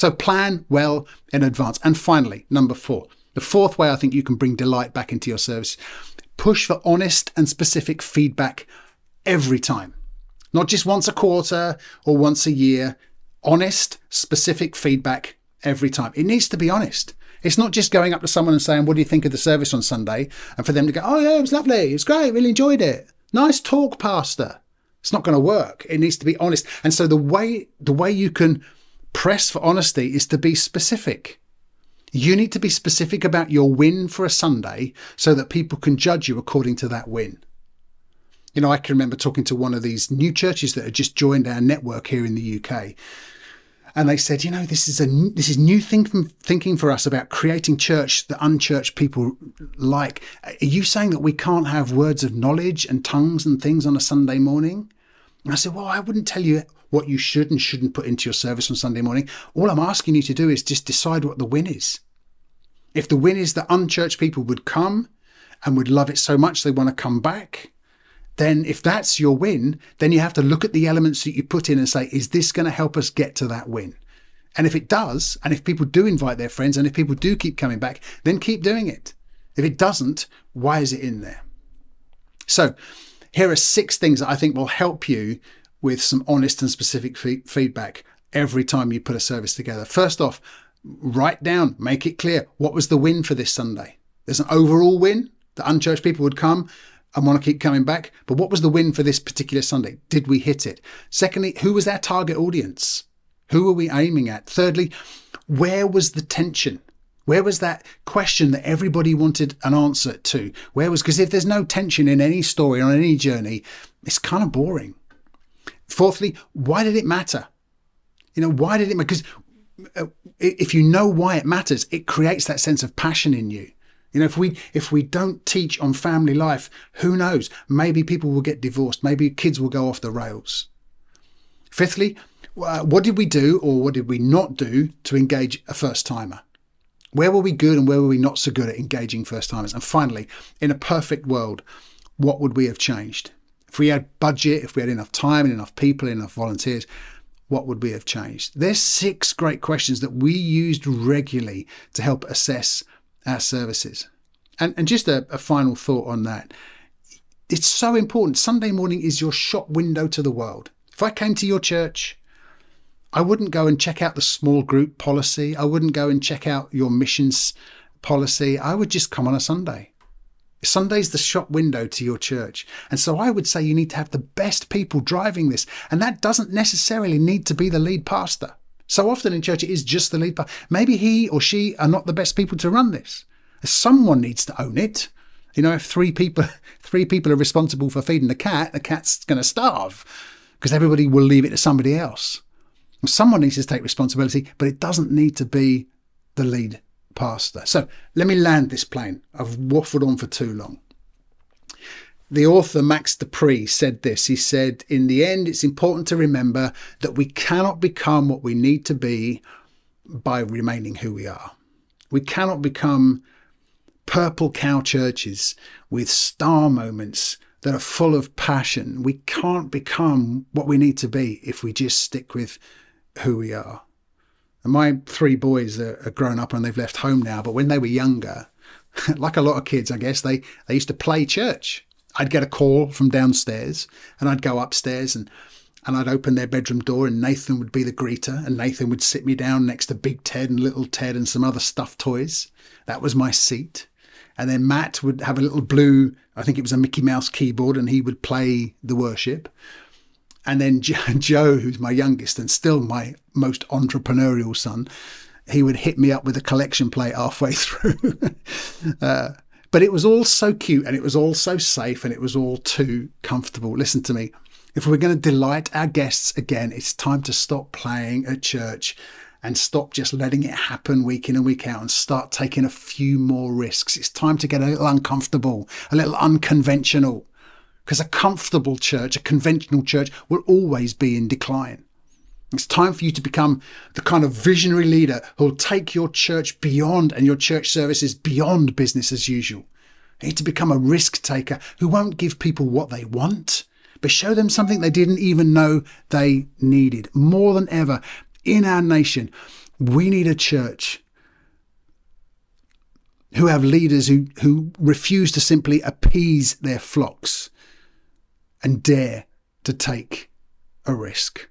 So plan well in advance. And finally, number four, the fourth way I think you can bring delight back into your service push for honest and specific feedback every time, not just once a quarter or once a year. Honest, specific feedback every time. It needs to be honest. It's not just going up to someone and saying, What do you think of the service on Sunday? And for them to go, Oh, yeah, it was lovely. It was great. Really enjoyed it. Nice talk, Pastor. It's not going to work. It needs to be honest. And so the way the way you can press for honesty is to be specific. You need to be specific about your win for a Sunday so that people can judge you according to that win. You know, I can remember talking to one of these new churches that had just joined our network here in the UK. And they said, you know, this is a this is new thinking thinking for us about creating church that unchurched people like. Are you saying that we can't have words of knowledge and tongues and things on a Sunday morning? And I said, well, I wouldn't tell you what you should and shouldn't put into your service on Sunday morning. All I'm asking you to do is just decide what the win is. If the win is that unchurched people would come and would love it so much they want to come back, then if that's your win, then you have to look at the elements that you put in and say, is this going to help us get to that win? And if it does, and if people do invite their friends, and if people do keep coming back, then keep doing it. If it doesn't, why is it in there? So, here are six things that I think will help you with some honest and specific feedback every time you put a service together. First off, write down, make it clear what was the win for this Sunday. There's an overall win that unchurched people would come and want to keep coming back. But what was the win for this particular Sunday? Did we hit it? Secondly, who was our target audience? Who were we aiming at? Thirdly, where was the tension? Where was that question that everybody wanted an answer to? Where was, because if there's no tension in any story or any journey, it's kind of boring. Fourthly, why did it matter? You know, why did it matter? Because uh, if you know why it matters, it creates that sense of passion in you. You know, if we if we don't teach on family life, who knows? Maybe people will get divorced. Maybe kids will go off the rails. Fifthly, uh, what did we do or what did we not do to engage a first timer? Where were we good and where were we not so good at engaging first timers? And finally, in a perfect world, what would we have changed? If we had budget, if we had enough time and enough people, enough volunteers, what would we have changed? There's six great questions that we used regularly to help assess our services. And, and just a, a final thought on that. It's so important. Sunday morning is your shop window to the world. If I came to your church, I wouldn't go and check out the small group policy. I wouldn't go and check out your missions policy. I would just come on a Sunday. Sunday's the shop window to your church. And so I would say you need to have the best people driving this. And that doesn't necessarily need to be the lead pastor. So often in church, it is just the lead pastor. Maybe he or she are not the best people to run this. Someone needs to own it. You know, if three people, three people are responsible for feeding the cat, the cat's going to starve because everybody will leave it to somebody else. Someone needs to take responsibility, but it doesn't need to be the lead pastor. So let me land this plane. I've waffled on for too long. The author Max De Pree said this. He said, In the end, it's important to remember that we cannot become what we need to be by remaining who we are. We cannot become purple cow churches with star moments that are full of passion. We can't become what we need to be if we just stick with who we are. And my three boys are, are grown up and they've left home now. But when they were younger, like a lot of kids, I guess, they, they used to play church. I'd get a call from downstairs and I'd go upstairs and, and I'd open their bedroom door and Nathan would be the greeter and Nathan would sit me down next to Big Ted and Little Ted and some other stuffed toys. That was my seat. And then Matt would have a little blue, I think it was a Mickey Mouse keyboard, and he would play the worship. And then Joe, who's my youngest and still my most entrepreneurial son, he would hit me up with a collection plate halfway through. uh, but it was all so cute and it was all so safe and it was all too comfortable. Listen to me. If we're going to delight our guests again, it's time to stop playing at church and stop just letting it happen week in and week out and start taking a few more risks. It's time to get a little uncomfortable, a little unconventional because a comfortable church, a conventional church, will always be in decline. It's time for you to become the kind of visionary leader who'll take your church beyond and your church services beyond business as usual. You need to become a risk taker who won't give people what they want, but show them something they didn't even know they needed. More than ever, in our nation, We need a church who have leaders who, who refuse to simply appease their flocks and dare to take a risk.